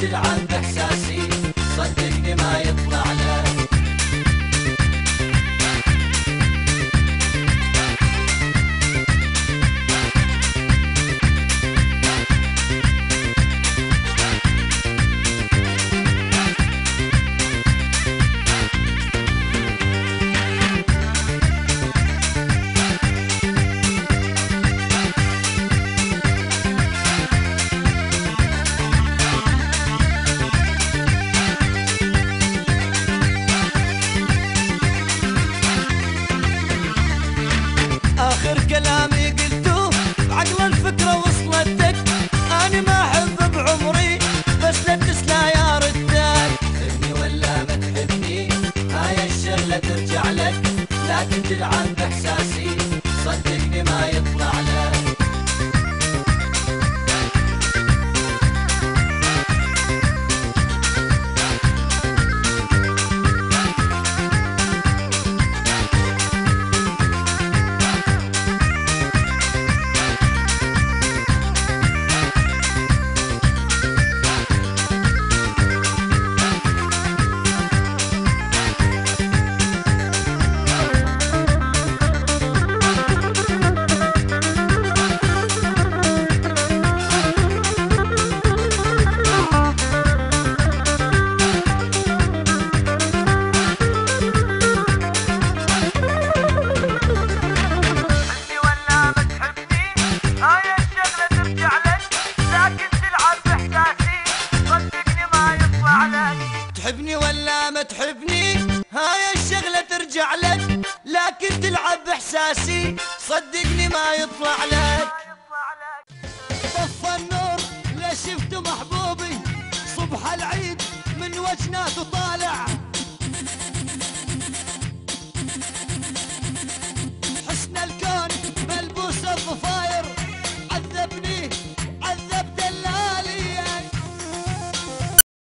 Get out! كلامي قلته. بعقل الفكرة وصلتك أنا ما أحب بعمري بس لا تسلى يا ردك تحبني ولا ما تحبني هاي ترجع لك. لكن تلعب باحساسي راسي صدقني ما يطلع لك. طف النور لا شفت محبوبي. صبح العيد من وجناته طالع